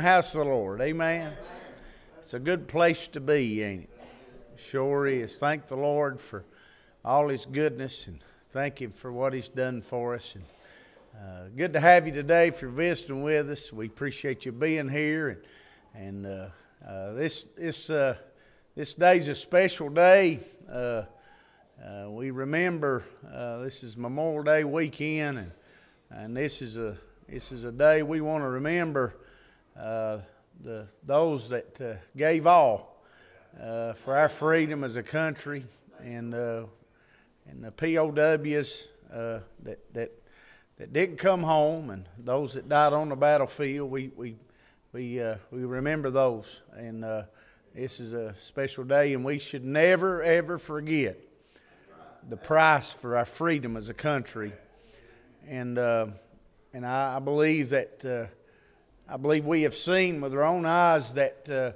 the house of the Lord. Amen. It's a good place to be, ain't it? Sure is. Thank the Lord for all His goodness and thank Him for what He's done for us. And uh, good to have you today if you're visiting with us. We appreciate you being here. And, and uh, uh, this this uh, this day's a special day. Uh, uh, we remember this is Memorial Day weekend, and and this is a this is a day we want to remember uh, the, those that uh, gave all uh, for our freedom as a country and, uh, and the POWs uh, that, that, that didn't come home and those that died on the battlefield. We, we, we, we remember those. And this is a special day, and we should never, ever forget the price for our freedom as a country. And and I, I believe that I believe we have seen with our own eyes that uh,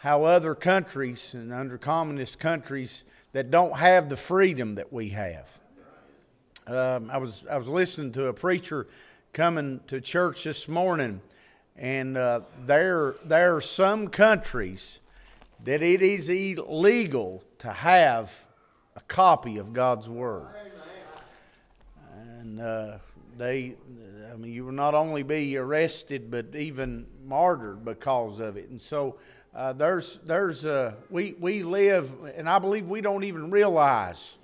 how other countries and under communist countries that don't have the freedom that we have. Um, I was I was listening to a preacher coming to church this morning, and uh, there there are some countries that it is illegal to have a copy of God's word, and uh, they I mean, you will not only be arrested, but even martyred because of it. And so uh, there's, there's uh, we, we live, and I believe we don't even realize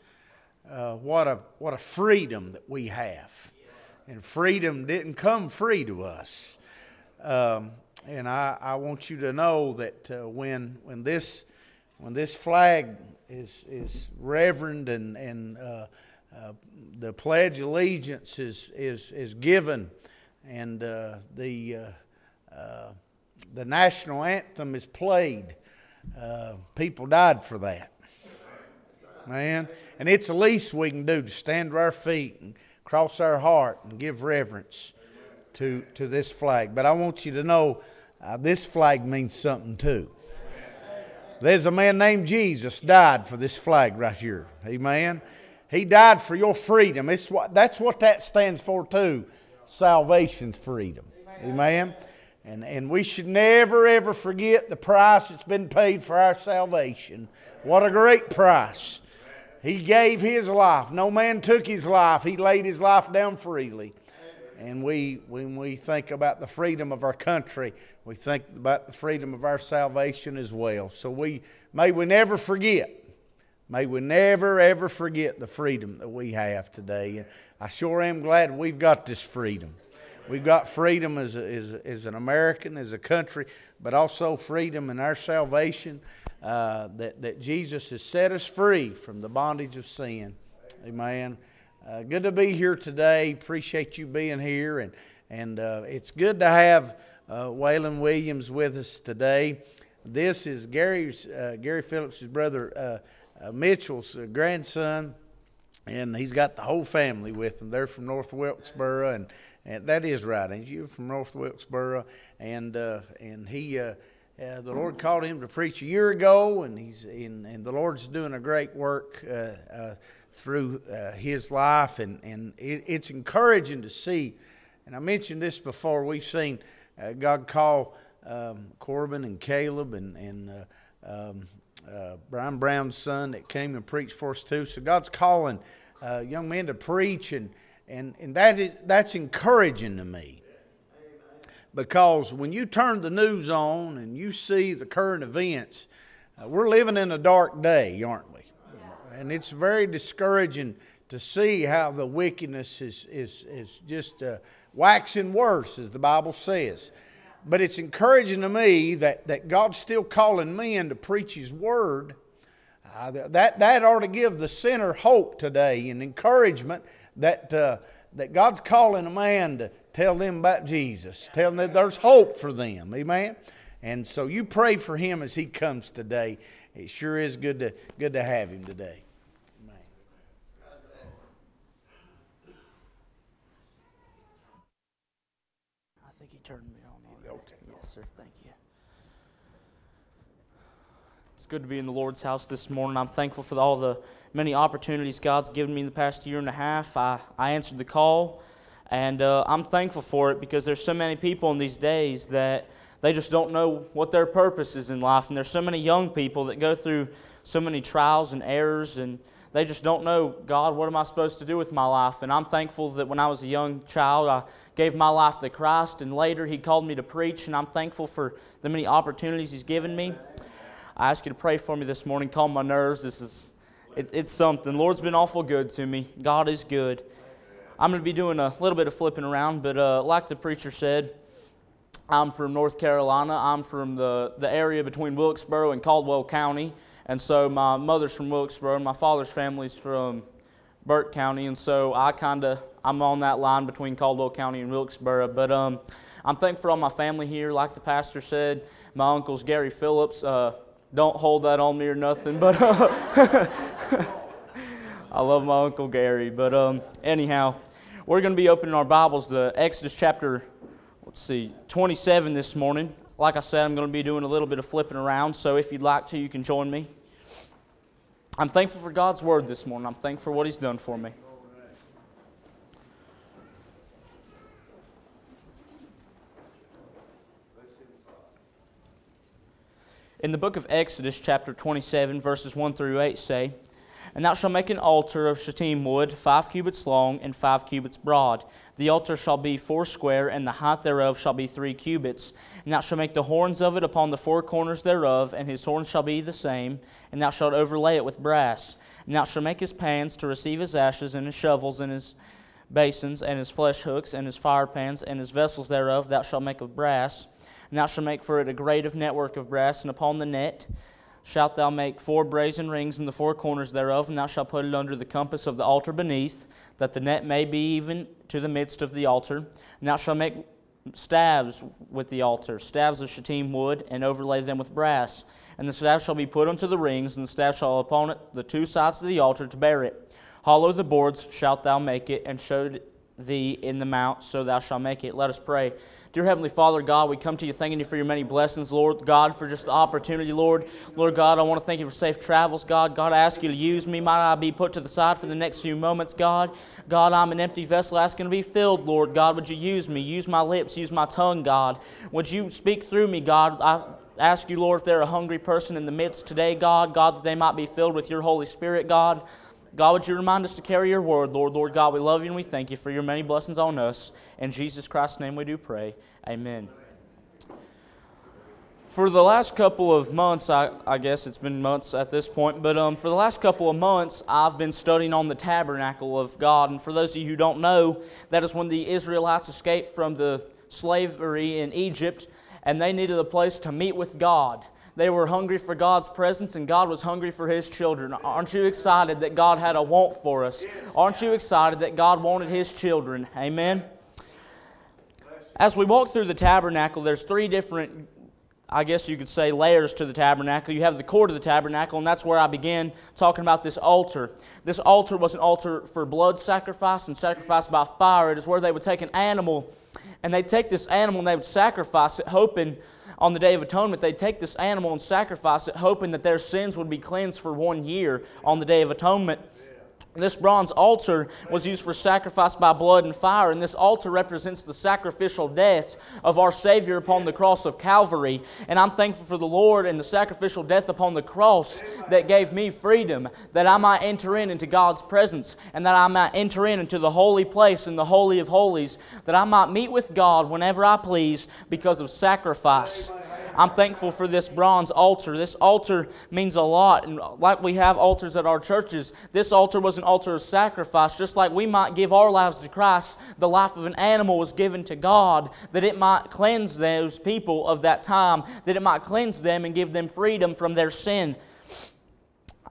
uh, what, a, what a freedom that we have. And freedom didn't come free to us. Um, and I, I want you to know that uh, when, when, this, when this flag is, is reverend and, and uh, uh, the Pledge of Allegiance is, is, is given, and uh, the, uh, uh, the national anthem is played. Uh, people died for that. Man. And it's the least we can do to stand to our feet and cross our heart and give reverence to, to this flag. But I want you to know this flag means something too. There's a man named Jesus died for this flag right here. Amen. He died for your freedom. It's what, that's what that stands for, too. Salvation's freedom. Amen. And, and we should never, ever forget the price that's been paid for our salvation. What a great price. He gave his life. No man took his life. He laid his life down freely. And we, when we think about the freedom of our country, we think about the freedom of our salvation as well. So we may we never forget May we never, ever forget the freedom that we have today. And I sure am glad we've got this freedom. We've got freedom as, a, as, as an American, as a country, but also freedom in our salvation uh, that, that Jesus has set us free from the bondage of sin. Amen. Uh, good to be here today. Appreciate you being here. And, and uh, it's good to have uh, Waylon Williams with us today. This is uh, Gary Phillips' brother uh, Mitchell's uh, grandson, and he's got the whole family with him. They're from North Wilkesboro, and, and that is right, ain't you're From North Wilkesboro, and uh, and he. Uh, uh, the Lord called him to preach a year ago, and he's in, and the Lord's doing a great work uh, uh, through uh, his life, and and it, it's encouraging to see. And I mentioned this before. We've seen uh, God call um, Corbin and Caleb and and uh, um, uh, Brian Brown's son that came and preached for us too. So God's calling uh, young men to preach, and and and that is that's encouraging to me. Because when you turn the news on and you see the current events, uh, we're living in a dark day, aren't we? And it's very discouraging to see how the wickedness is is is just uh, waxing worse, as the Bible says. But it's encouraging to me that, that God's still calling men to preach His Word. Uh, that, that ought to give the sinner hope today and encouragement that, uh, that God's calling a man to tell them about Jesus, tell them that there's hope for them. Amen? And so you pray for him as he comes today. It sure is good to, good to have him today. I think he turned me sir. Thank you. It's good to be in the Lord's house this morning. I'm thankful for all the many opportunities God's given me in the past year and a half. I, I answered the call And uh, I'm thankful for it because there's so many people in these days that they just don't know what their purpose is in life. And there's so many young people that go through so many trials and errors and they just don't know, God, what am I supposed to do with my life? And I'm thankful that when I was a young child, I gave my life to Christ, and later He called me to preach, and I'm thankful for the many opportunities He's given me. I ask you to pray for me this morning, calm my nerves. This is, it, it's something. Lord's been awful good to me. God is good. I'm going to be doing a little bit of flipping around, but uh, like the preacher said, I'm from North Carolina. I'm from the, the area between Wilkesboro and Caldwell County. And so my mother's from Wilkesboro, and my father's family's from Burke County, and so I kind of I'm on that line between Caldwell County and Wilkesboro. But um, I'm thankful for all my family here. Like the pastor said, my uncle's Gary Phillips. Uh, don't hold that on me or nothing, but uh, I love my uncle Gary. But um, anyhow, we're going to be opening our Bibles to Exodus chapter, let's see, 27 this morning. Like I said, I'm going to be doing a little bit of flipping around, so if you'd like to, you can join me. I'm thankful for God's word this morning. I'm thankful for what He's done for me. In the book of Exodus, chapter 27, verses 1 through 8 say, and thou shalt make an altar of shittim wood, five cubits long and five cubits broad. The altar shall be foursquare, and the height thereof shall be three cubits. And thou shalt make the horns of it upon the four corners thereof, and his horns shall be the same. And thou shalt overlay it with brass. And thou shalt make his pans to receive his ashes, and his shovels, and his basins, and his flesh hooks, and his fire pans, and his vessels thereof thou shalt make of brass. And thou shalt make for it a grate of network of brass, and upon the net shalt thou make four brazen rings in the four corners thereof, and thou shalt put it under the compass of the altar beneath, that the net may be even to the midst of the altar. And thou shalt make staves with the altar, staves of shittim wood, and overlay them with brass. And the staves shall be put unto the rings, and the staff shall upon it the two sides of the altar to bear it. Hollow the boards shalt thou make it, and show thee in the mount, so thou shalt make it. Let us pray. Dear Heavenly Father, God, we come to you thanking you for your many blessings, Lord God, for just the opportunity, Lord. Lord God, I want to thank you for safe travels, God. God, I ask you to use me. Might I be put to the side for the next few moments, God. God, I'm an empty vessel asking to be filled, Lord. God, would you use me? Use my lips, use my tongue, God. Would you speak through me, God? I ask you, Lord, if there are a hungry person in the midst today, God, God, that they might be filled with your Holy Spirit, God. God, would you remind us to carry your word, Lord? Lord God, we love you and we thank you for your many blessings on us. In Jesus Christ's name we do pray. Amen. For the last couple of months, I, I guess it's been months at this point, but um, for the last couple of months, I've been studying on the tabernacle of God. And for those of you who don't know, that is when the Israelites escaped from the slavery in Egypt and they needed a place to meet with God. They were hungry for God's presence, and God was hungry for His children. Aren't you excited that God had a want for us? Aren't you excited that God wanted His children? Amen. As we walk through the tabernacle, there's three different, I guess you could say, layers to the tabernacle. You have the court of the tabernacle, and that's where I began talking about this altar. This altar was an altar for blood sacrifice and sacrifice by fire. It is where they would take an animal, and they'd take this animal and they would sacrifice it, hoping on the Day of Atonement, they'd take this animal and sacrifice it, hoping that their sins would be cleansed for one year on the Day of Atonement. This bronze altar was used for sacrifice by blood and fire, and this altar represents the sacrificial death of our Savior upon the cross of Calvary. And I'm thankful for the Lord and the sacrificial death upon the cross that gave me freedom, that I might enter in into God's presence, and that I might enter in into the holy place and the Holy of Holies, that I might meet with God whenever I please because of sacrifice. I'm thankful for this bronze altar. This altar means a lot. And like we have altars at our churches, this altar was an altar of sacrifice. Just like we might give our lives to Christ, the life of an animal was given to God that it might cleanse those people of that time, that it might cleanse them and give them freedom from their sin.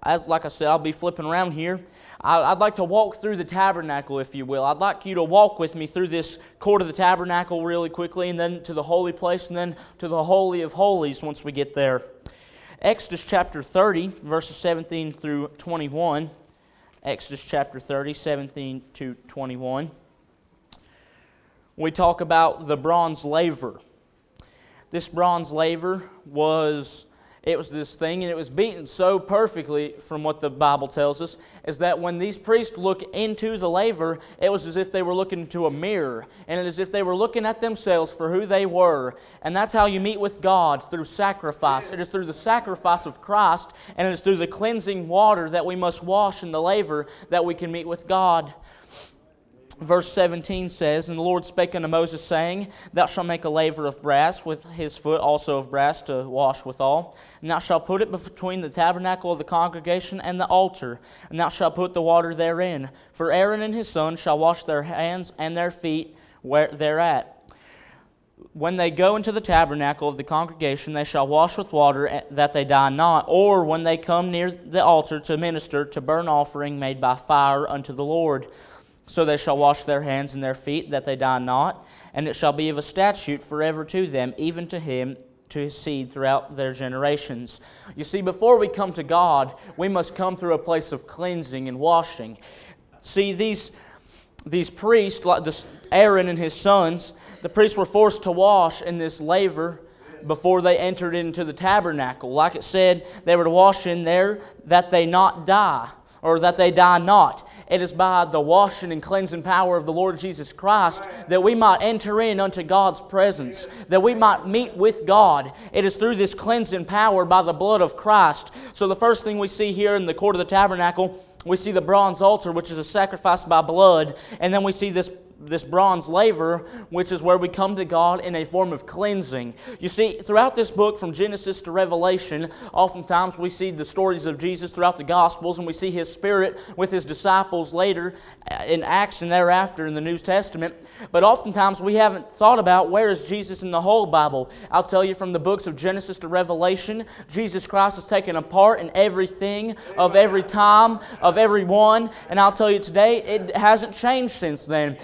As like I said, I'll be flipping around here. I'd like to walk through the tabernacle, if you will. I'd like you to walk with me through this court of the tabernacle really quickly, and then to the holy place, and then to the Holy of Holies once we get there. Exodus chapter 30, verses 17 through 21. Exodus chapter 30, 17 to 21. We talk about the bronze laver. This bronze laver was it was this thing, and it was beaten so perfectly from what the Bible tells us, is that when these priests look into the laver, it was as if they were looking into a mirror, and it is as if they were looking at themselves for who they were. And that's how you meet with God through sacrifice. It is through the sacrifice of Christ, and it is through the cleansing water that we must wash in the laver that we can meet with God verse 17 says, And the Lord spake unto Moses, saying, Thou shalt make a laver of brass, with his foot also of brass to wash withal. And thou shalt put it between the tabernacle of the congregation and the altar, and thou shalt put the water therein. For Aaron and his sons shall wash their hands and their feet where thereat. When they go into the tabernacle of the congregation, they shall wash with water eh, that they die not, or when they come near the altar to minister to burn offering made by fire unto the Lord. So they shall wash their hands and their feet, that they die not. And it shall be of a statute forever to them, even to him, to his seed throughout their generations. You see, before we come to God, we must come through a place of cleansing and washing. See, these, these priests, like this Aaron and his sons, the priests were forced to wash in this laver before they entered into the tabernacle. Like it said, they were to wash in there that they not die, or that they die not. It is by the washing and cleansing power of the Lord Jesus Christ that we might enter in unto God's presence, that we might meet with God. It is through this cleansing power by the blood of Christ. So, the first thing we see here in the court of the tabernacle, we see the bronze altar, which is a sacrifice by blood, and then we see this this bronze laver, which is where we come to God in a form of cleansing. You see, throughout this book, from Genesis to Revelation, oftentimes we see the stories of Jesus throughout the Gospels, and we see his spirit with his disciples later uh, in Acts and thereafter in the New Testament. But oftentimes we haven't thought about where is Jesus in the whole Bible. I'll tell you from the books of Genesis to Revelation, Jesus Christ is taken a part in everything of every time, of every one. And I'll tell you today, it hasn't changed since then.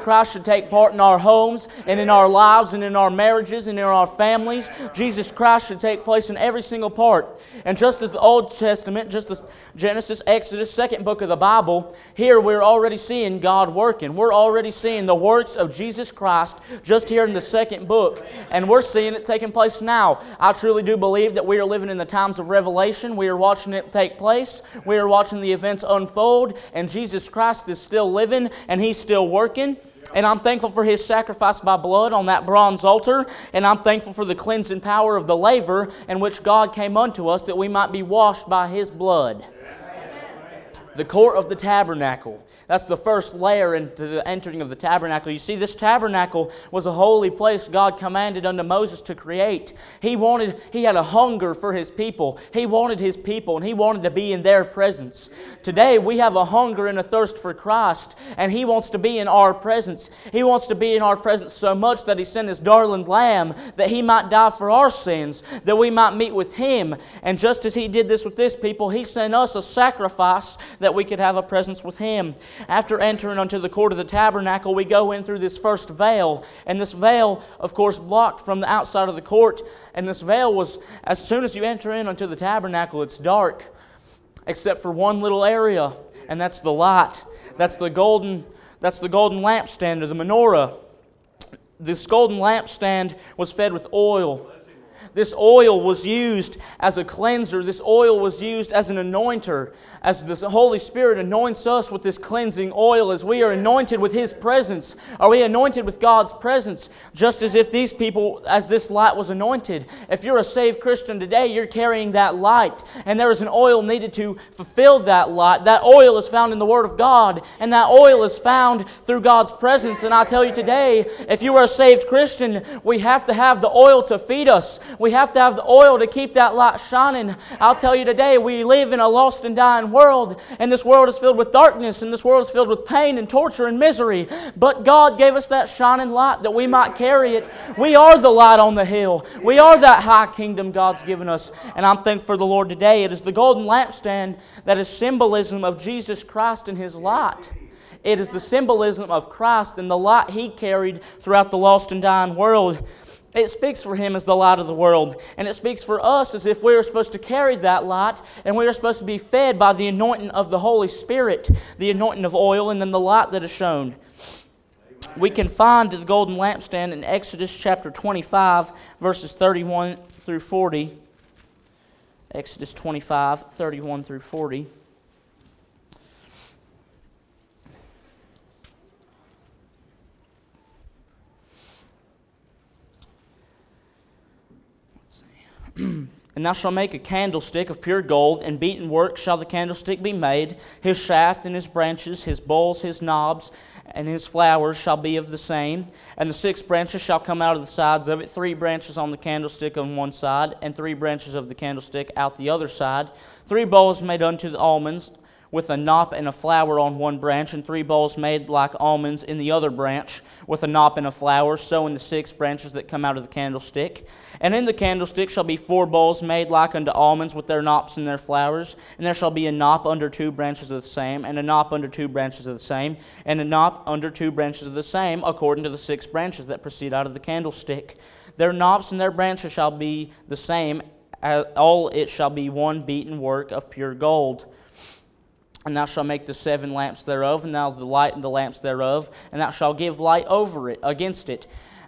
Christ should take part in our homes and in our lives and in our marriages and in our families. Jesus Christ should take place in every single part. And just as the Old Testament, just as Genesis, Exodus, second book of the Bible, here we're already seeing God working. We're already seeing the works of Jesus Christ just here in the second book. And we're seeing it taking place now. I truly do believe that we are living in the times of Revelation. We are watching it take place. We are watching the events unfold. And Jesus Christ is still living and He's still working. And I'm thankful for his sacrifice by blood on that bronze altar. And I'm thankful for the cleansing power of the laver in which God came unto us that we might be washed by his blood. The court of the tabernacle. That's the first layer into the entering of the tabernacle. You see, this tabernacle was a holy place God commanded unto Moses to create. He wanted, he had a hunger for his people. He wanted his people, and he wanted to be in their presence. Today, we have a hunger and a thirst for Christ, and he wants to be in our presence. He wants to be in our presence so much that he sent his darling lamb that he might die for our sins, that we might meet with him. And just as he did this with this people, he sent us a sacrifice that we could have a presence with him. After entering unto the court of the tabernacle, we go in through this first veil. And this veil, of course, blocked from the outside of the court. And this veil was, as soon as you enter in unto the tabernacle, it's dark, except for one little area, and that's the light. That's the golden, that's the golden lampstand or the menorah. This golden lampstand was fed with oil. This oil was used as a cleanser. This oil was used as an anointer as the Holy Spirit anoints us with this cleansing oil, as we are anointed with His presence, are we anointed with God's presence? Just as if these people, as this light was anointed. If you're a saved Christian today, you're carrying that light, and there is an oil needed to fulfill that light. That oil is found in the Word of God, and that oil is found through God's presence. And I tell you today, if you are a saved Christian, we have to have the oil to feed us. We have to have the oil to keep that light shining. I'll tell you today, we live in a lost and dying world, and this world is filled with darkness, and this world is filled with pain and torture and misery. But God gave us that shining light that we might carry it. We are the light on the hill. We are that high kingdom God's given us. And I'm thankful for the Lord today. It is the golden lampstand that is symbolism of Jesus Christ and His light. It is the symbolism of Christ and the light He carried throughout the lost and dying world. It speaks for him as the light of the world. And it speaks for us as if we are supposed to carry that light and we are supposed to be fed by the anointing of the Holy Spirit, the anointing of oil, and then the light that is shown. We can find the golden lampstand in Exodus chapter 25, verses 31 through 40. Exodus 25, 31 through 40. And thou shalt make a candlestick of pure gold, and beaten work shall the candlestick be made. His shaft and his branches, his bowls, his knobs, and his flowers shall be of the same. And the six branches shall come out of the sides of it three branches on the candlestick on one side, and three branches of the candlestick out the other side. Three bowls made unto the almonds with a knop and a flower on one branch, and three bowls made like almonds in the other branch, with a knop and a flower, so in the six branches that come out of the candlestick. And in the candlestick shall be four bowls made like unto almonds, with their knops and their flowers. And there shall be a knop under two branches of the same, and a knop under two branches of the same, and a knop under two branches of the same, according to the six branches that proceed out of the candlestick. Their knops and their branches shall be the same, all it shall be one beaten work of pure gold. And thou shalt make the seven lamps thereof, and thou the light and the lamps thereof, and thou shalt give light over it, against it.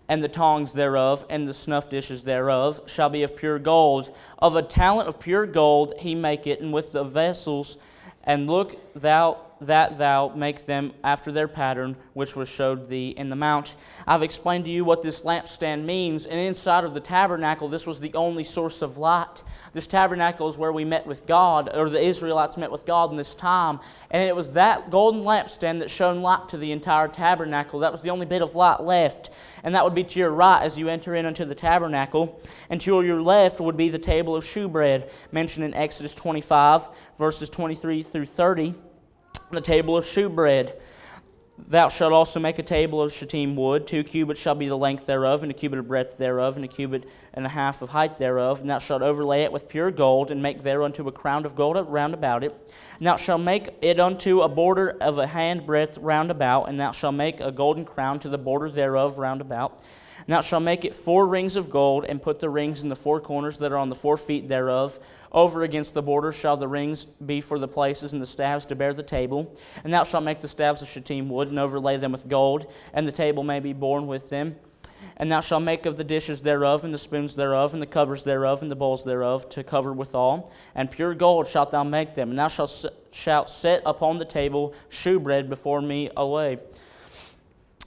And the tongs thereof, and the snuff dishes thereof, shall be of pure gold. Of a talent of pure gold he make it, and with the vessels, and look thou that thou make them after their pattern which was showed thee in the mount. I've explained to you what this lampstand means, and inside of the tabernacle, this was the only source of light. This tabernacle is where we met with God, or the Israelites met with God in this time, and it was that golden lampstand that shone light to the entire tabernacle. That was the only bit of light left, and that would be to your right as you enter in unto the tabernacle, and to your left would be the table of shewbread, mentioned in Exodus 25, verses 23 through 30 the table of shewbread. Thou shalt also make a table of shittim wood. Two cubits shall be the length thereof, and a cubit of breadth thereof, and a cubit and a half of height thereof. And thou shalt overlay it with pure gold, and make thereunto a crown of gold round about it. And thou shalt make it unto a border of a hand breadth round about, and thou shalt make a golden crown to the border thereof round about. And thou shalt make it four rings of gold, and put the rings in the four corners that are on the four feet thereof. Over against the border shall the rings be for the places, and the staves to bear the table. And thou shalt make the staves of shittim wood, and overlay them with gold, and the table may be borne with them. And thou shalt make of the dishes thereof, and the spoons thereof, and the covers thereof, and the bowls thereof, to cover withal. And pure gold shalt thou make them. And thou shalt, shalt set upon the table shewbread before me away.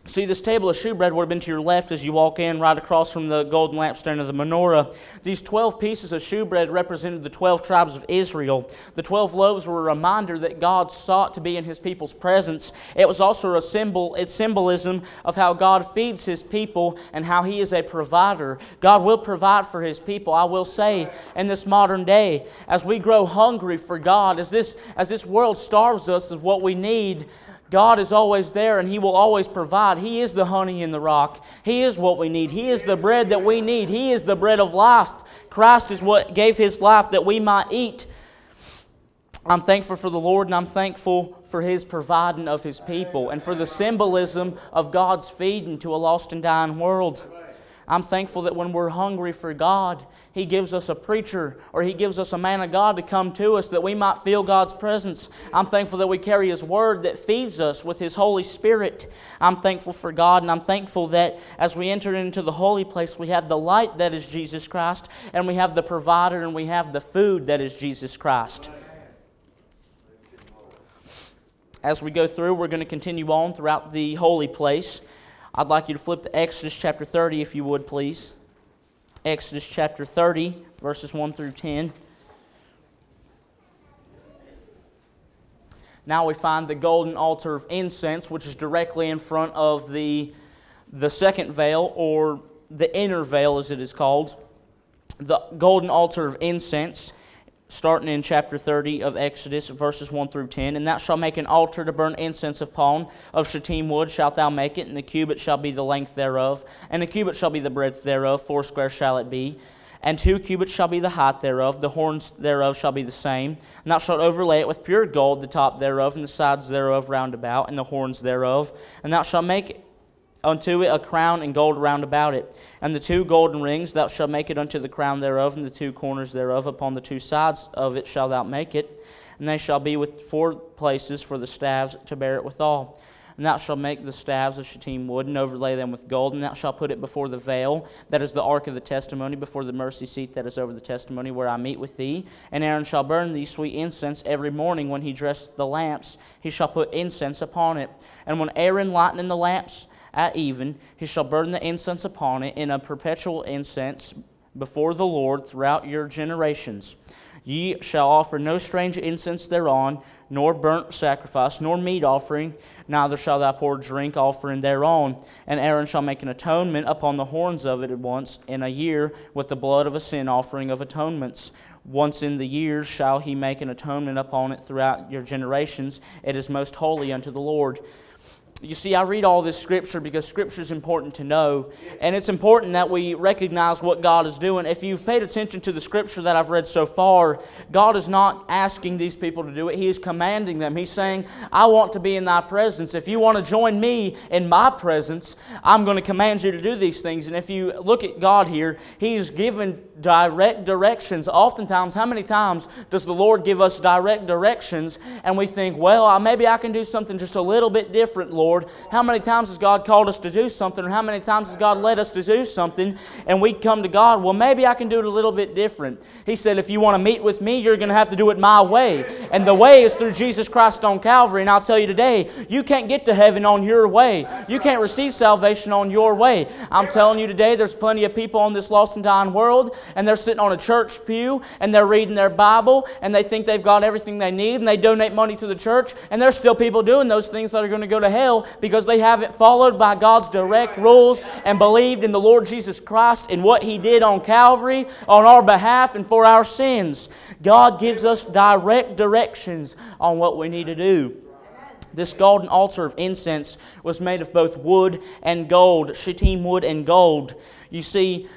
See, this table of shewbread would have been to your left as you walk in, right across from the golden lampstand of the menorah. These 12 pieces of shewbread represented the 12 tribes of Israel. The 12 loaves were a reminder that God sought to be in his people's presence. It was also a symbol, it's symbolism of how God feeds his people and how he is a provider. God will provide for his people. I will say in this modern day, as we grow hungry for God, as this, as this world starves us of what we need, God is always there and He will always provide. He is the honey in the rock. He is what we need. He is the bread that we need. He is the bread of life. Christ is what gave His life that we might eat. I'm thankful for the Lord and I'm thankful for His providing of His people and for the symbolism of God's feeding to a lost and dying world. I'm thankful that when we're hungry for God, He gives us a preacher or He gives us a man of God to come to us that we might feel God's presence. I'm thankful that we carry His Word that feeds us with His Holy Spirit. I'm thankful for God and I'm thankful that as we enter into the holy place, we have the light that is Jesus Christ and we have the provider and we have the food that is Jesus Christ. As we go through, we're going to continue on throughout the holy place. I'd like you to flip to Exodus chapter 30, if you would, please. Exodus chapter 30, verses 1 through 10. Now we find the golden altar of incense, which is directly in front of the, the second veil, or the inner veil as it is called. The golden altar of incense starting in chapter 30 of Exodus, verses 1 through 10. And thou shalt make an altar to burn incense upon, of shittim wood shalt thou make it, and a cubit shall be the length thereof, and a cubit shall be the breadth thereof, foursquare shall it be. And two cubits shall be the height thereof, the horns thereof shall be the same. And thou shalt overlay it with pure gold, the top thereof, and the sides thereof round about, and the horns thereof. And thou shalt make unto it a crown and gold round about it. And the two golden rings thou shalt make it unto the crown thereof, and the two corners thereof upon the two sides of it shalt thou make it. And they shall be with four places for the staves to bear it withal. And thou shalt make the staves of shittim wood, and overlay them with gold, and thou shalt put it before the veil, that is the ark of the testimony, before the mercy seat that is over the testimony, where I meet with thee. And Aaron shall burn thee sweet incense every morning when he dresseth the lamps, he shall put incense upon it. And when Aaron lightened the lamps at even, he shall burn the incense upon it in a perpetual incense before the Lord throughout your generations. Ye shall offer no strange incense thereon, nor burnt sacrifice, nor meat offering, neither shall thou pour drink offering thereon. And Aaron shall make an atonement upon the horns of it once in a year with the blood of a sin offering of atonements. Once in the year shall he make an atonement upon it throughout your generations. It is most holy unto the Lord you see, I read all this scripture because scripture is important to know. And it's important that we recognize what God is doing. If you've paid attention to the scripture that I've read so far, God is not asking these people to do it. He is commanding them. He's saying, I want to be in thy presence. If you want to join me in my presence, I'm going to command you to do these things. And if you look at God here, He's given direct directions. Oftentimes, how many times does the Lord give us direct directions and we think, well, maybe I can do something just a little bit different, Lord? Lord. How many times has God called us to do something, or how many times has God led us to do something, and we come to God, well, maybe I can do it a little bit different. He said, if you want to meet with me, you're going to have to do it my way. And the way is through Jesus Christ on Calvary. And I'll tell you today, you can't get to heaven on your way. You can't receive salvation on your way. I'm telling you today, there's plenty of people on this lost and dying world, and they're sitting on a church pew, and they're reading their Bible, and they think they've got everything they need, and they donate money to the church, and there's still people doing those things that are going to go to hell because they haven't followed by God's direct rules and believed in the Lord Jesus Christ and what He did on Calvary on our behalf and for our sins. God gives us direct directions on what we need to do. This golden altar of incense was made of both wood and gold, shittim wood and gold. You see,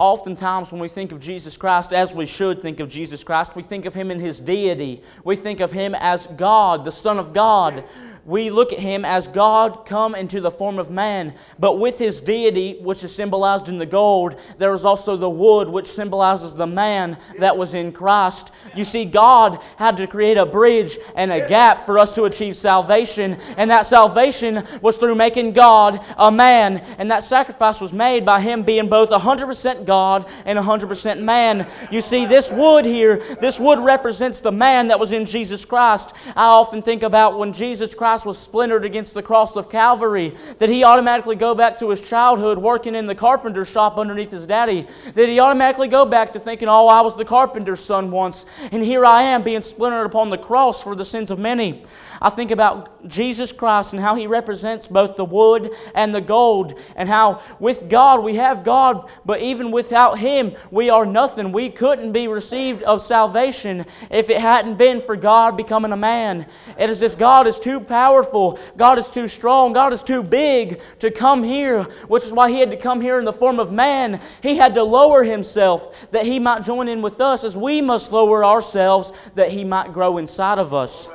Oftentimes, when we think of Jesus Christ, as we should think of Jesus Christ, we think of Him in His deity. We think of Him as God, the Son of God we look at him as God come into the form of man. But with his deity, which is symbolized in the gold, there is also the wood, which symbolizes the man that was in Christ. You see, God had to create a bridge and a gap for us to achieve salvation. And that salvation was through making God a man. And that sacrifice was made by him being both 100% God and 100% man. You see, this wood here, this wood represents the man that was in Jesus Christ. I often think about when Jesus Christ Christ was splintered against the cross of Calvary, that he automatically go back to his childhood working in the carpenter shop underneath his daddy, that he automatically go back to thinking, oh, I was the carpenter's son once, and here I am being splintered upon the cross for the sins of many. I think about Jesus Christ and how he represents both the wood and the gold, and how with God we have God, but even without him we are nothing. We couldn't be received of salvation if it hadn't been for God becoming a man. It is if God is too powerful, God is too strong, God is too big to come here, which is why he had to come here in the form of man. He had to lower himself that he might join in with us, as we must lower ourselves that he might grow inside of us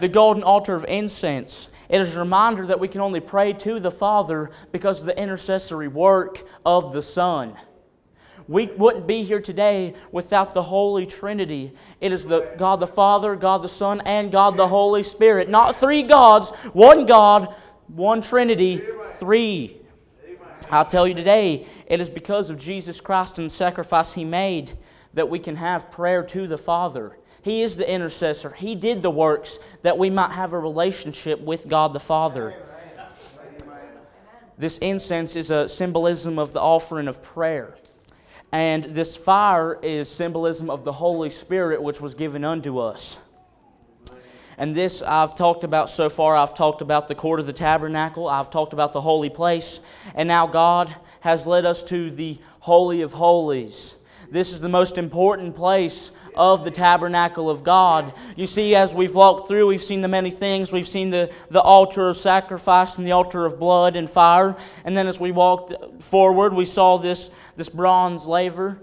the golden altar of incense. It is a reminder that we can only pray to the Father because of the intercessory work of the Son. We wouldn't be here today without the Holy Trinity. It is the God the Father, God the Son, and God the Holy Spirit. Not three gods, one God, one Trinity, three. I'll tell you today, it is because of Jesus Christ and the sacrifice He made that we can have prayer to the Father. He is the intercessor. He did the works that we might have a relationship with God the Father. This incense is a symbolism of the offering of prayer. And this fire is symbolism of the Holy Spirit which was given unto us. And this I've talked about so far. I've talked about the court of the tabernacle. I've talked about the holy place. And now God has led us to the Holy of Holies. This is the most important place of the tabernacle of God. You see, as we've walked through, we've seen the many things. We've seen the, the altar of sacrifice and the altar of blood and fire. And then as we walked forward, we saw this, this bronze laver.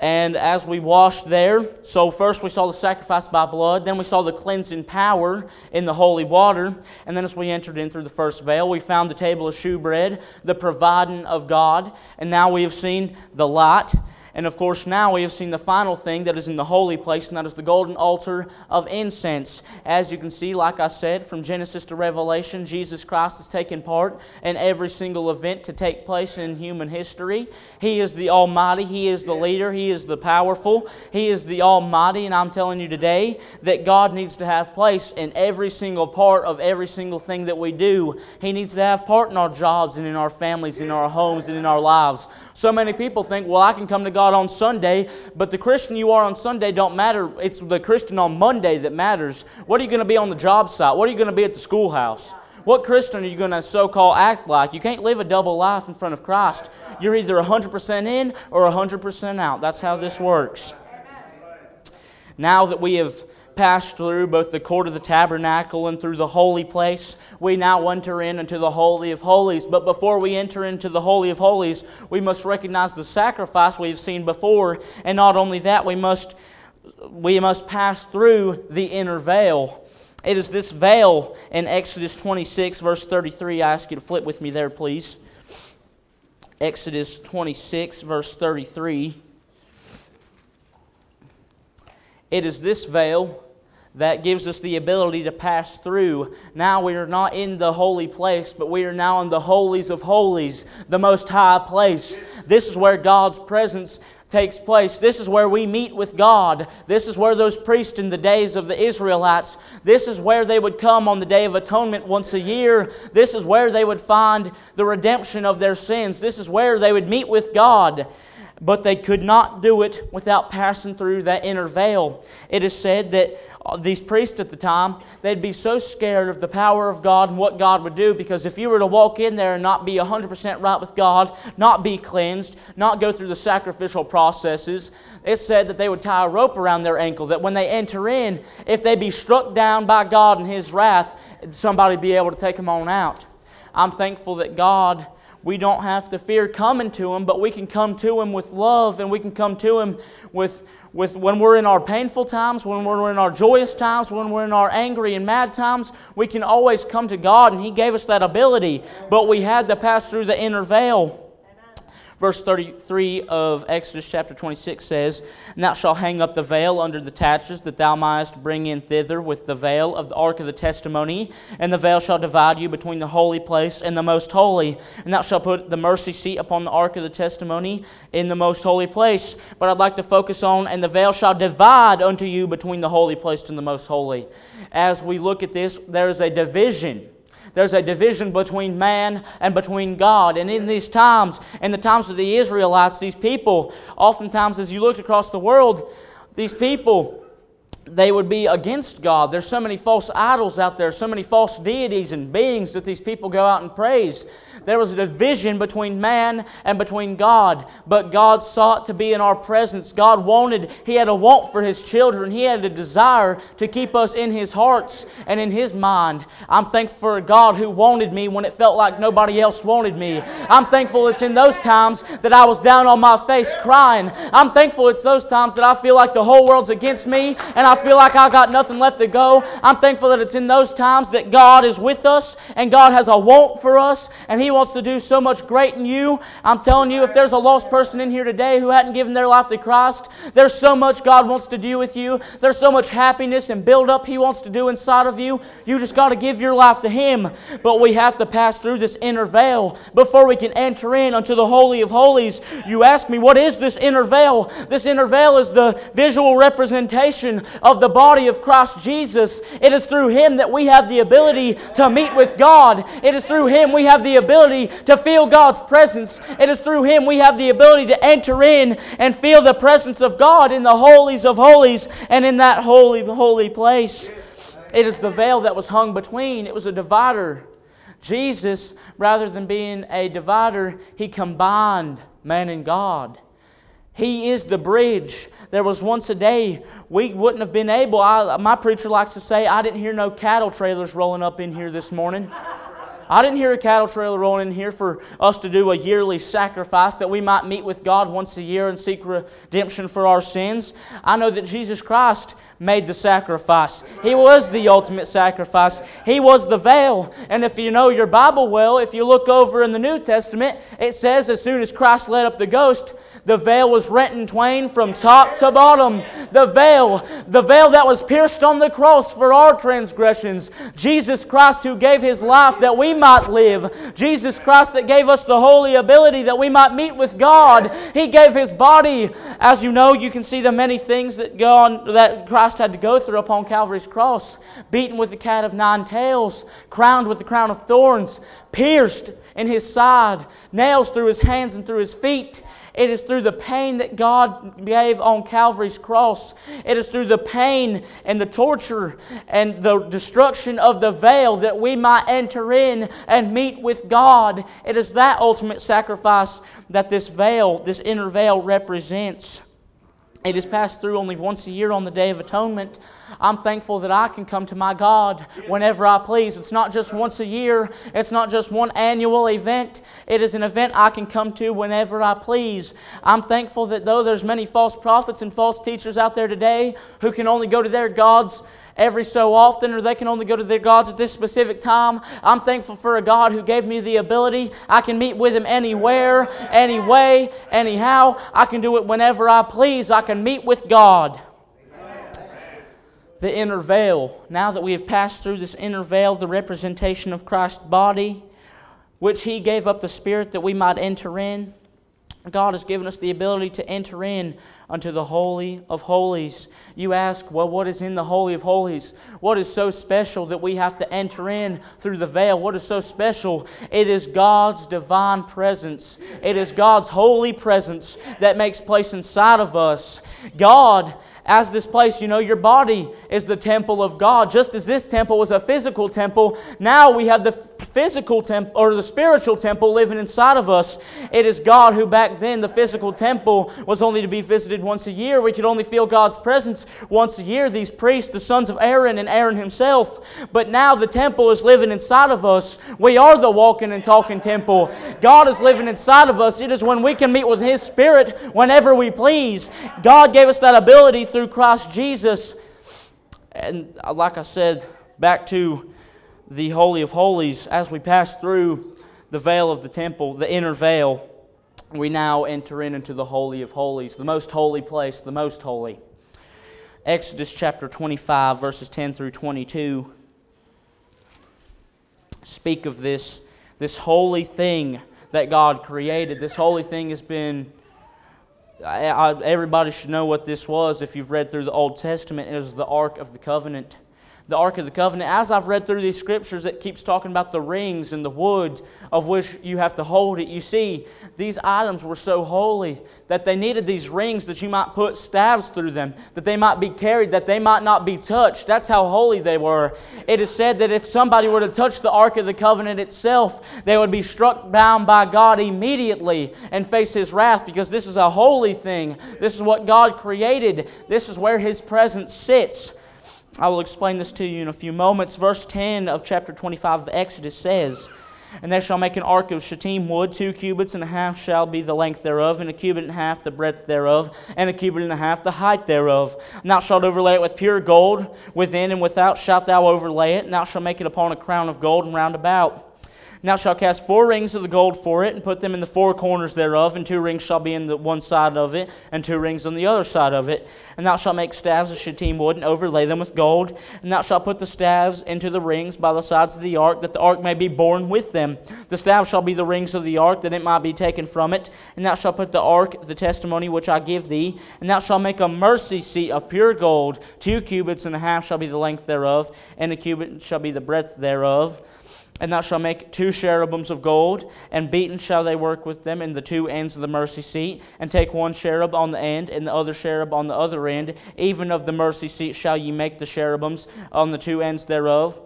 And as we washed there, so first we saw the sacrifice by blood, then we saw the cleansing power in the holy water, and then as we entered in through the first veil, we found the table of shewbread, the providing of God, and now we have seen the light And of course, now we have seen the final thing that is in the holy place, and that is the golden altar of incense. As you can see, like I said, from Genesis to Revelation, Jesus Christ has taken part in every single event to take place in human history. He is the Almighty, He is the leader, He is the powerful, He is the Almighty. And I'm telling you today that God needs to have place in every single part of every single thing that we do. He needs to have part in our jobs and in our families, in our homes, and in our lives. So many people think, well, I can come to God on Sunday, but the Christian you are on Sunday don't matter. It's the Christian on Monday that matters. What are you going to be on the job site? What are you going to be at the schoolhouse? What Christian are you going to so called act like? You can't live a double life in front of Christ. You're either 100% in or 100% out. That's how this works. Now that we have passed through both the court of the tabernacle and through the holy place, we now enter in into the Holy of Holies. But before we enter into the Holy of Holies, we must recognize the sacrifice we've seen before. And not only that, we must, we must pass through the inner veil. It is this veil in Exodus 26, verse 33. I ask you to flip with me there, please. Exodus 26, verse 33. It is this veil that gives us the ability to pass through. Now we are not in the holy place, but we are now in the holies of holies, the most high place. This is where God's presence takes place. This is where we meet with God. This is where those priests in the days of the Israelites, this is where they would come on the Day of Atonement once a year. This is where they would find the redemption of their sins. This is where they would meet with God but they could not do it without passing through that inner veil. It is said that uh, these priests at the time, they'd be so scared of the power of God and what God would do because if you were to walk in there and not be 100% right with God, not be cleansed, not go through the sacrificial processes, it said that they would tie a rope around their ankle, that when they enter in, if they be struck down by God in His wrath, somebody be able to take them on out. I'm thankful that God we don't have to fear coming to Him, but we can come to Him with love and we can come to Him with, with when we're in our painful times, when we're in our joyous times, when we're in our angry and mad times, we can always come to God and He gave us that ability, but we had to pass through the inner veil. Verse 33 of Exodus chapter 26 says, And thou shalt hang up the veil under the taches, that thou mightest bring in thither with the veil of the ark of the testimony. And the veil shall divide you between the holy place and the most holy. And thou shalt put the mercy seat upon the ark of the testimony in the most holy place. But I'd like to focus on, and the veil shall divide unto you between the holy place and the most holy. As we look at this, there is a division there's a division between man and between God. And in these times, in the times of the Israelites, these people, oftentimes as you looked across the world, these people, they would be against God. There's so many false idols out there, so many false deities and beings that these people go out and praise. There was a division between man and between God, but God sought to be in our presence. God wanted, He had a want for His children. He had a desire to keep us in His hearts and in His mind. I'm thankful for a God who wanted me when it felt like nobody else wanted me. I'm thankful it's in those times that I was down on my face crying. I'm thankful it's those times that I feel like the whole world's against me and I feel like I got nothing left to go. I'm thankful that it's in those times that God is with us and God has a want for us and He wants to do so much great in you. I'm telling you, if there's a lost person in here today who hadn't given their life to Christ, there's so much God wants to do with you. There's so much happiness and build up He wants to do inside of you. You just got to give your life to Him. But we have to pass through this inner veil before we can enter in unto the Holy of Holies. You ask me, what is this inner veil? This inner veil is the visual representation of the body of Christ Jesus. It is through Him that we have the ability to meet with God. It is through Him we have the ability to feel God's presence. It is through Him we have the ability to enter in and feel the presence of God in the holies of holies and in that holy, holy place. It is the veil that was hung between, it was a divider. Jesus, rather than being a divider, He combined man and God. He is the bridge. There was once a day we wouldn't have been able. I, my preacher likes to say, I didn't hear no cattle trailers rolling up in here this morning. I didn't hear a cattle trailer rolling in here for us to do a yearly sacrifice that we might meet with God once a year and seek redemption for our sins. I know that Jesus Christ made the sacrifice. He was the ultimate sacrifice. He was the veil. And if you know your Bible well, if you look over in the New Testament, it says as soon as Christ led up the ghost, The veil was rent in twain from top to bottom. The veil, the veil that was pierced on the cross for our transgressions. Jesus Christ who gave his life that we might live. Jesus Christ that gave us the holy ability that we might meet with God. He gave his body. As you know, you can see the many things that God that Christ had to go through upon Calvary's cross. Beaten with the cat of nine tails, crowned with the crown of thorns, pierced in his side, nails through his hands and through his feet. It is through the pain that God gave on Calvary's cross. It is through the pain and the torture and the destruction of the veil that we might enter in and meet with God. It is that ultimate sacrifice that this veil, this inner veil, represents. It is passed through only once a year on the Day of Atonement. I'm thankful that I can come to my God whenever I please. It's not just once a year, it's not just one annual event. It is an event I can come to whenever I please. I'm thankful that though there's many false prophets and false teachers out there today who can only go to their gods every so often, or they can only go to their gods at this specific time. I'm thankful for a God who gave me the ability. I can meet with Him anywhere, anyway, anyhow. I can do it whenever I please. I can meet with God. The inner veil. Now that we have passed through this inner veil, the representation of Christ's body, which He gave up the Spirit that we might enter in. God has given us the ability to enter in unto the Holy of Holies. You ask, well, what is in the Holy of Holies? What is so special that we have to enter in through the veil? What is so special? It is God's divine presence, it is God's holy presence that makes place inside of us. God as this place, you know, your body is the temple of God. Just as this temple was a physical temple, now we have the physical temple or the spiritual temple living inside of us. It is God who back then the physical temple was only to be visited once a year. We could only feel God's presence once a year. These priests, the sons of Aaron and Aaron himself. But now the temple is living inside of us. We are the walking and talking temple. God is living inside of us. It is when we can meet with His Spirit whenever we please. God gave us that ability through Christ Jesus. And uh, like I said, back to the Holy of Holies, as we pass through the veil of the temple, the inner veil, we now enter in into the Holy of Holies, the most holy place, the most holy. Exodus chapter 25, verses 10 through 22 speak of this, this holy thing that God created. This holy thing has been I, I, everybody should know what this was if you've read through the Old Testament. It was the Ark of the Covenant the Ark of the Covenant, as I've read through these scriptures, it keeps talking about the rings and the wood of which you have to hold it. You see, these items were so holy that they needed these rings that you might put staves through them, that they might be carried, that they might not be touched. That's how holy they were. It is said that if somebody were to touch the Ark of the Covenant itself, they would be struck down by God immediately and face His wrath because this is a holy thing. This is what God created, this is where His presence sits. I will explain this to you in a few moments. Verse 10 of chapter 25 of Exodus says, And they shall make an ark of shittim wood, two cubits and a half shall be the length thereof, and a cubit and a half the breadth thereof, and a cubit and a half the height thereof. And thou shalt overlay it with pure gold, within and without shalt thou overlay it, and thou shalt make it upon a crown of gold and round about. Thou shalt cast four rings of the gold for it, and put them in the four corners thereof, and two rings shall be in the one side of it, and two rings on the other side of it. And thou shalt make staves of shittim wood, and overlay them with gold. And thou shalt put the staves into the rings by the sides of the ark, that the ark may be borne with them. The staves shall be the rings of the ark, that it might be taken from it. And thou shalt put the ark, the testimony which I give thee. And thou shalt make a mercy seat of pure gold. Two cubits and a half shall be the length thereof, and a cubit shall be the breadth thereof. And thou shalt make two cherubims of gold, and beaten shall they work with them in the two ends of the mercy seat, and take one cherub on the end, and the other cherub on the other end. Even of the mercy seat shall ye make the cherubims on the two ends thereof.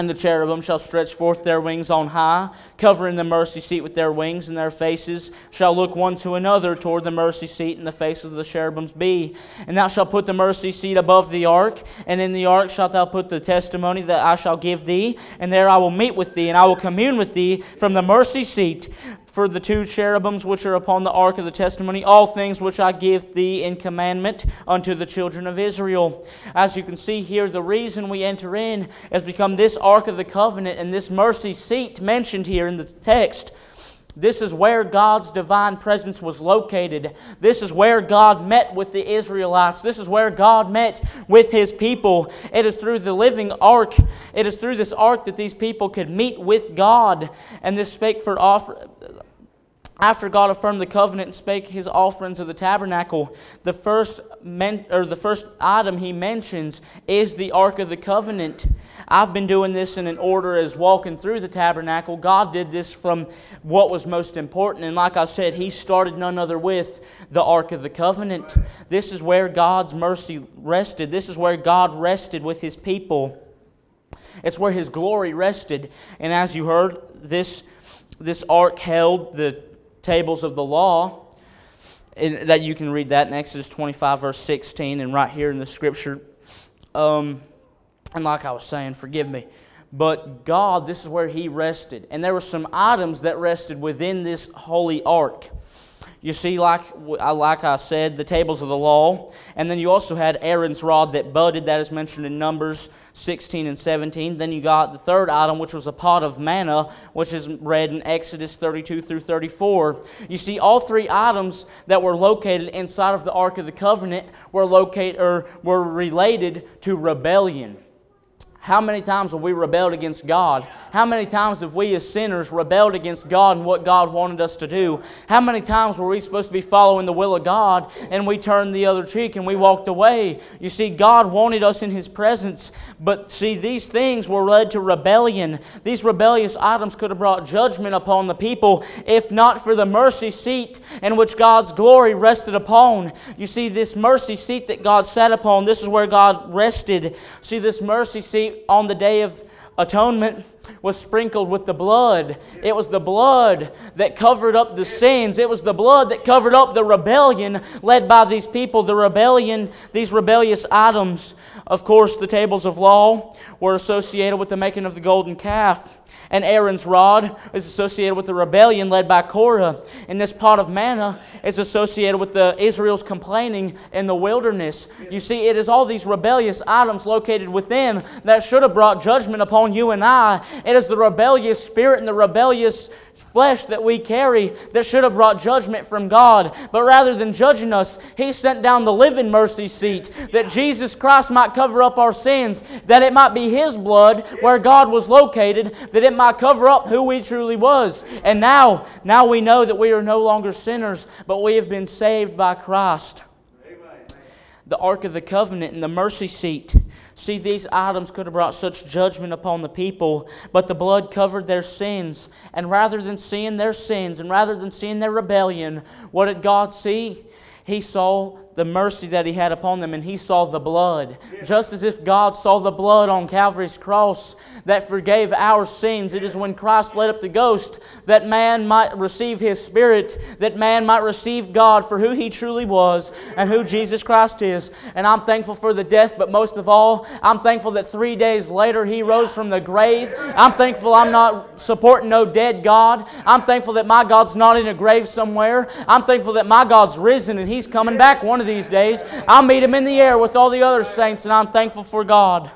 And the cherubim shall stretch forth their wings on high, covering the mercy seat with their wings, and their faces shall look one to another toward the mercy seat, and the faces of the cherubims be. And thou shalt put the mercy seat above the ark, and in the ark shalt thou put the testimony that I shall give thee, and there I will meet with thee, and I will commune with thee from the mercy seat for the two cherubims which are upon the ark of the testimony, all things which I give thee in commandment unto the children of Israel. As you can see here, the reason we enter in has become this ark of the covenant and this mercy seat mentioned here in the text. This is where God's divine presence was located. This is where God met with the Israelites. This is where God met with his people. It is through the living ark. It is through this ark that these people could meet with God. And this spake for offer after God affirmed the covenant and spake his offerings of the tabernacle, the first men, or the first item he mentions is the ark of the covenant. I've been doing this in an order as walking through the tabernacle. God did this from what was most important, and like I said, he started none other with the ark of the covenant. This is where God's mercy rested. This is where God rested with his people. It's where his glory rested. And as you heard, this this ark held the tables of the law. And that you can read that in Exodus 25, verse 16, and right here in the scripture. Um, and like I was saying, forgive me. But God, this is where He rested. And there were some items that rested within this holy ark. You see, like, uh, like I said, the tables of the law. And then you also had Aaron's rod that budded, that is mentioned in Numbers 16 and 17. Then you got the third item, which was a pot of manna, which is read in Exodus 32 through 34. You see, all three items that were located inside of the Ark of the Covenant were, located, or were related to rebellion. How many times have we rebelled against God? How many times have we as sinners rebelled against God and what God wanted us to do? How many times were we supposed to be following the will of God and we turned the other cheek and we walked away? You see, God wanted us in His presence, but see, these things were led to rebellion. These rebellious items could have brought judgment upon the people if not for the mercy seat in which God's glory rested upon. You see, this mercy seat that God sat upon, this is where God rested. See, this mercy seat on the day of atonement was sprinkled with the blood. It was the blood that covered up the sins. It was the blood that covered up the rebellion led by these people, the rebellion, these rebellious items. Of course, the tables of law were associated with the making of the golden calf and Aaron's rod is associated with the rebellion led by Korah. And this pot of manna is associated with the Israel's complaining in the wilderness. You see, it is all these rebellious items located within that should have brought judgment upon you and I. It is the rebellious spirit and the rebellious flesh that we carry that should have brought judgment from God. But rather than judging us, He sent down the living mercy seat that Jesus Christ might cover up our sins, that it might be His blood where God was located, that it might cover up who we truly was. And now, now we know that we are no longer sinners, but we have been saved by Christ. The Ark of the Covenant and the mercy seat See, these items could have brought such judgment upon the people, but the blood covered their sins. And rather than seeing their sins and rather than seeing their rebellion, what did God see? He saw the mercy that he had upon them and he saw the blood. Just as if God saw the blood on Calvary's cross that forgave our sins. It is when Christ let up the ghost that man might receive his spirit, that man might receive God for who he truly was and who Jesus Christ is. And I'm thankful for the death, but most of all, I'm thankful that three days later he rose from the grave. I'm thankful I'm not supporting no dead God. I'm thankful that my God's not in a grave somewhere. I'm thankful that my God's risen and he's coming back one of these days. I'll meet him in the air with all the other saints, and I'm thankful for God.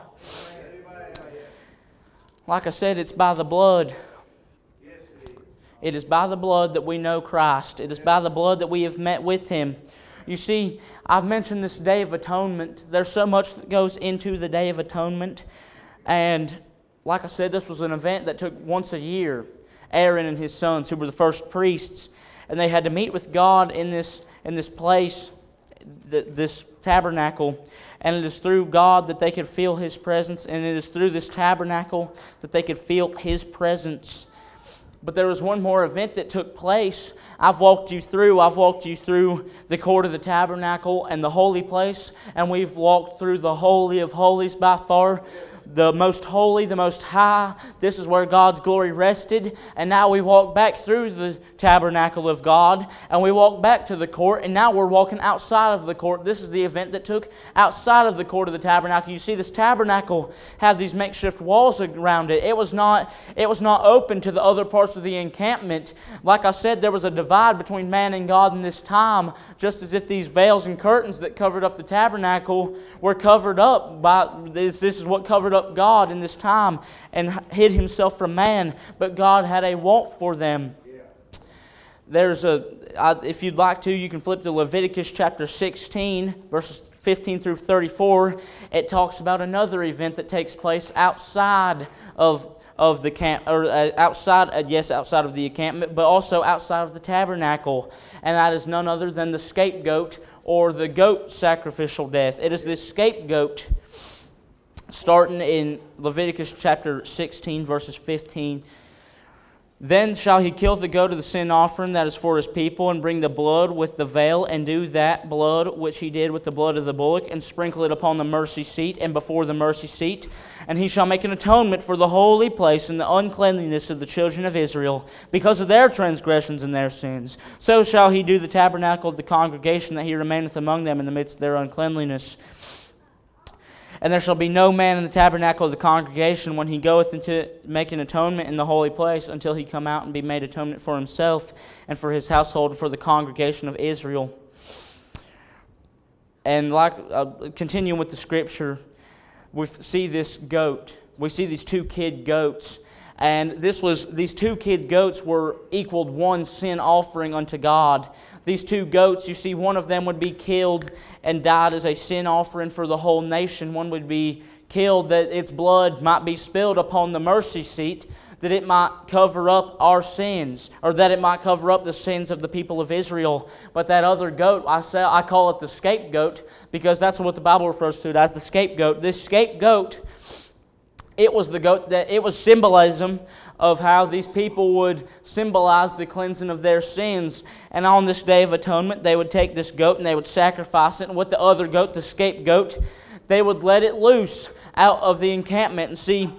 Like I said, it's by the blood. It is by the blood that we know Christ. It is by the blood that we have met with Him. You see, I've mentioned this Day of Atonement. There's so much that goes into the Day of Atonement. And like I said, this was an event that took once a year. Aaron and his sons, who were the first priests, and they had to meet with God in this, in this place this tabernacle. And it is through God that they could feel His presence, and it is through this tabernacle that they could feel His presence. But there was one more event that took place. I've walked you through. I've walked you through the court of the tabernacle and the holy place, and we've walked through the Holy of Holies by far the most holy, the most high. This is where God's glory rested. And now we walk back through the tabernacle of God and we walk back to the court. And now we're walking outside of the court. This is the event that took outside of the court of the tabernacle. You see, this tabernacle had these makeshift walls around it. It was not, it was not open to the other parts of the encampment. Like I said, there was a divide between man and God in this time, just as if these veils and curtains that covered up the tabernacle were covered up by this. This is what covered up God in this time and hid himself from man, but God had a want for them. there's a, if you'd like to, you can flip to Leviticus chapter 16, verses 15 through 34. It talks about another event that takes place outside of of the camp, or uh, outside, uh, yes, outside of the encampment, but also outside of the tabernacle, and that is none other than the scapegoat or the goat sacrificial death. It is this scapegoat, starting in Leviticus chapter 16, verses 15 then shall he kill the goat of the sin offering that is for his people, and bring the blood with the veil, and do that blood which he did with the blood of the bullock, and sprinkle it upon the mercy seat and before the mercy seat. And he shall make an atonement for the holy place and the uncleanliness of the children of Israel, because of their transgressions and their sins. So shall he do the tabernacle of the congregation, that he remaineth among them in the midst of their uncleanliness. And there shall be no man in the tabernacle of the congregation when he goeth into make an atonement in the holy place until he come out and be made atonement for himself and for his household and for the congregation of Israel. And like uh, continuing with the scripture, we see this goat. We see these two kid goats. And this was these two kid goats were equaled one sin offering unto God these two goats, you see, one of them would be killed and died as a sin offering for the whole nation. One would be killed that its blood might be spilled upon the mercy seat, that it might cover up our sins, or that it might cover up the sins of the people of Israel. But that other goat, I, say, I call it the scapegoat because that's what the Bible refers to it as the scapegoat. This scapegoat, it was the goat that it was symbolism of how these people would symbolize the cleansing of their sins. And on this day of atonement, they would take this goat and they would sacrifice it. And with the other goat, the scapegoat, they would let it loose out of the encampment. And see,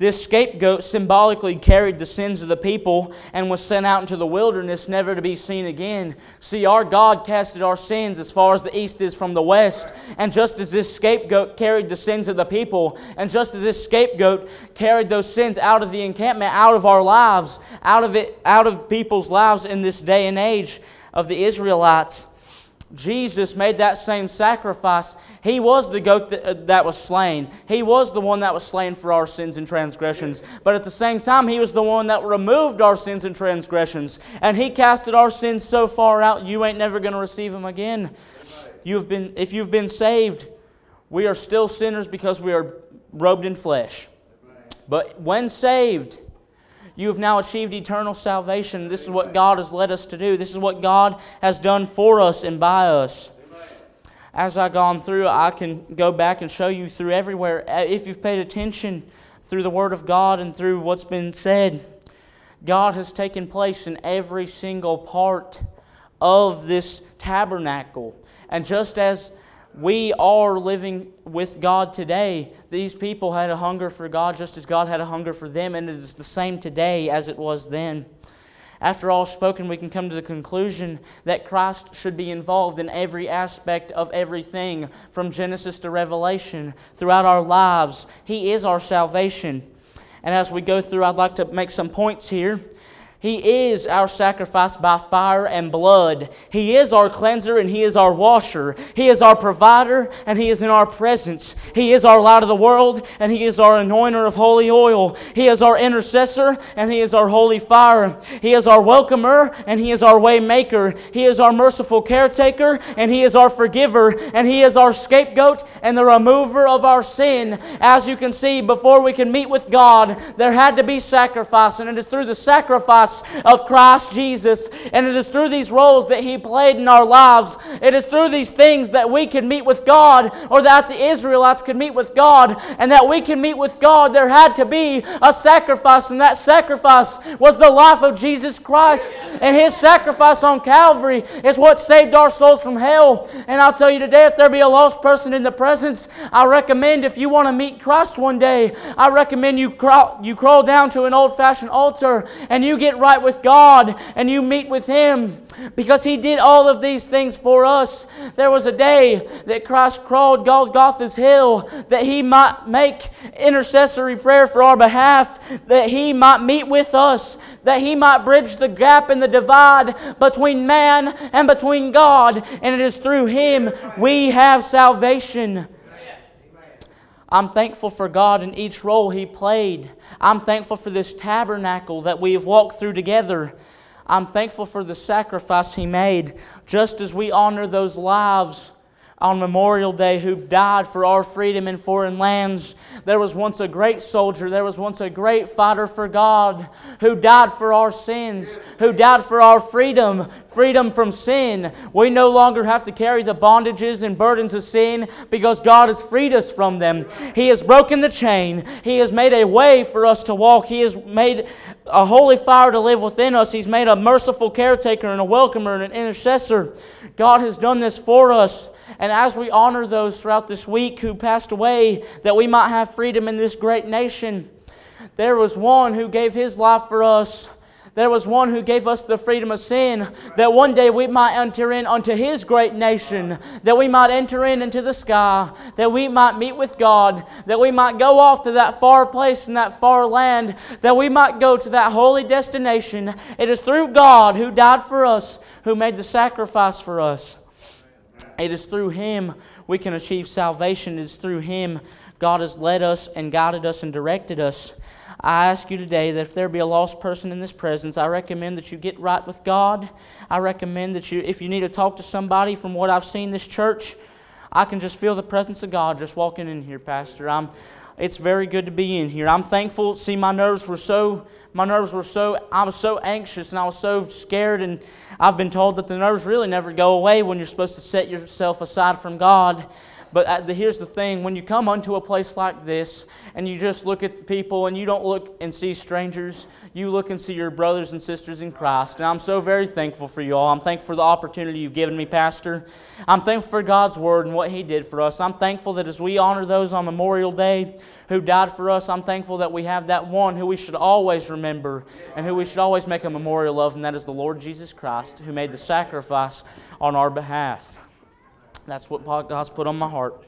this scapegoat symbolically carried the sins of the people and was sent out into the wilderness, never to be seen again. See, our God casted our sins as far as the east is from the west. And just as this scapegoat carried the sins of the people, and just as this scapegoat carried those sins out of the encampment, out of our lives, out of it, out of people's lives in this day and age of the Israelites, Jesus made that same sacrifice. He was the goat that, uh, that, was slain. He was the one that was slain for our sins and transgressions. But at the same time, He was the one that removed our sins and transgressions. And He casted our sins so far out, you ain't never going to receive them again. You've been, if you've been saved, we are still sinners because we are robed in flesh. But when saved, you have now achieved eternal salvation. This is what God has led us to do. This is what God has done for us and by us. As I've gone through, I can go back and show you through everywhere. Uh, if you've paid attention through the Word of God and through what's been said, God has taken place in every single part of this tabernacle. And just as we are living with God today. These people had a hunger for God just as God had a hunger for them, and it is the same today as it was then. After all spoken, we can come to the conclusion that Christ should be involved in every aspect of everything from Genesis to Revelation throughout our lives. He is our salvation. And as we go through, I'd like to make some points here. He is our sacrifice by fire and blood. He is our cleanser and He is our washer. He is our provider and He is in our presence. He is our light of the world and He is our anointer of holy oil. He is our intercessor and He is our holy fire. He is our welcomer and He is our way maker. He is our merciful caretaker and He is our forgiver and He is our scapegoat and the remover of our sin. As you can see, before we can meet with God, there had to be sacrifice, and it is through the sacrifice cross of Christ Jesus. And it is through these roles that He played in our lives. It is through these things that we can meet with God, or that the Israelites could meet with God, and that we can meet with God. There had to be a sacrifice, and that sacrifice was the life of Jesus Christ. And His sacrifice on Calvary is what saved our souls from hell. And I'll tell you today, if there be a lost person in the presence, I recommend if you want to meet Christ one day, I recommend you crawl, you crawl down to an old fashioned altar and you get right with God and you meet with Him because He did all of these things for us. There was a day that Christ crawled Golgotha's hill that He might make intercessory prayer for our behalf, that He might meet with us, that He might bridge the gap and the divide between man and between God. And it is through Him we have salvation. I'm thankful for God in each role He played. I'm thankful for this tabernacle that we have walked through together. I'm thankful for the sacrifice He made, just as we honor those lives on Memorial Day who died for our freedom in foreign lands. There was once a great soldier, there was once a great fighter for God who died for our sins, who died for our freedom, freedom from sin. We no longer have to carry the bondages and burdens of sin because God has freed us from them. He has broken the chain, He has made a way for us to walk, He has made a holy fire to live within us, He's made a merciful caretaker and a welcomer and an intercessor. God has done this for us. And as we honor those throughout this week who passed away, that we might have freedom in this great nation, there was one who gave his life for us. There was one who gave us the freedom of sin, that one day we might enter in unto his great nation, that we might enter in into the sky, that we might meet with God, that we might go off to that far place in that far land, that we might go to that holy destination. It is through God who died for us, who made the sacrifice for us. It is through Him we can achieve salvation. It is through Him God has led us and guided us and directed us. I ask you today that if there be a lost person in this presence, I recommend that you get right with God. I recommend that you, if you need to talk to somebody from what I've seen this church, I can just feel the presence of God just walking in here, Pastor. I'm, it's very good to be in here. I'm thankful. See, my nerves were so my nerves were so I was so anxious and I was so scared and I've been told that the nerves really never go away when you're supposed to set yourself aside from God. But the, here's the thing when you come unto a place like this and you just look at people and you don't look and see strangers, you look and see your brothers and sisters in Christ. And I'm so very thankful for you all. I'm thankful for the opportunity you've given me, Pastor. I'm thankful for God's Word and what He did for us. I'm thankful that as we honor those on Memorial Day who died for us, I'm thankful that we have that one who we should always remember and who we should always make a memorial of, and that is the Lord Jesus Christ, who made the sacrifice on our behalf. That's what God's put on my heart.